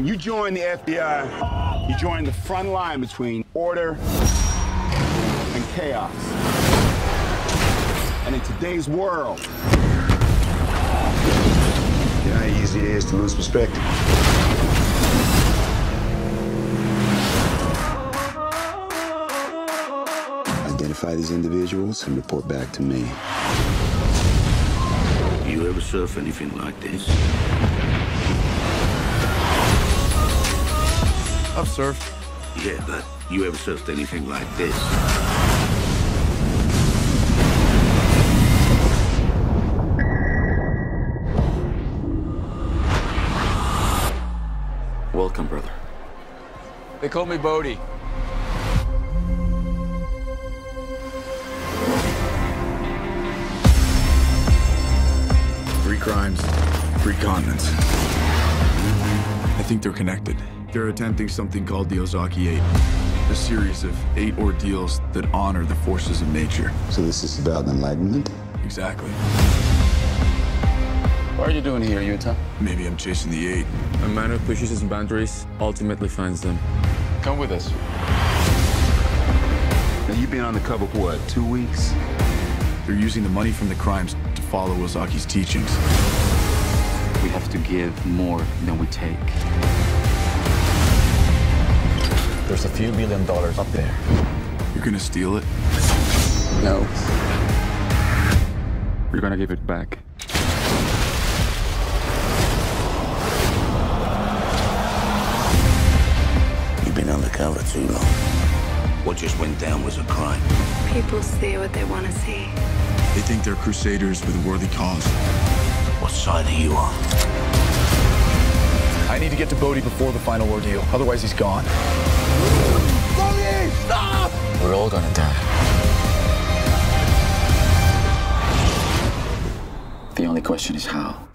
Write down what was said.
When you join the FBI, you join the front line between order and chaos. And in today's world, You know how easy it is to lose perspective. Identify these individuals and report back to me. You ever surf anything like this? I've surfed. Yeah, but you ever surfed anything like this? Welcome, brother. They call me Bodhi. Three crimes, three continents. I think they're connected. They're attempting something called the Ozaki Eight, a series of eight ordeals that honor the forces of nature. So this is about enlightenment? Exactly. What are you doing here, Utah? Maybe I'm chasing the eight. A man who pushes his boundaries ultimately finds them. Come with us. now you've been on the cover for what, two weeks? They're using the money from the crimes to follow Ozaki's teachings. We have to give more than we take. There's a few billion dollars up there. You're gonna steal it? No. We're gonna give it back. You've been undercover too long. What just went down was a crime. People see what they want to see. They think they're crusaders with a worthy cause. What side are you on? I need to get to Bodhi before the final ordeal. Otherwise, he's gone. All gonna die. The only question is how.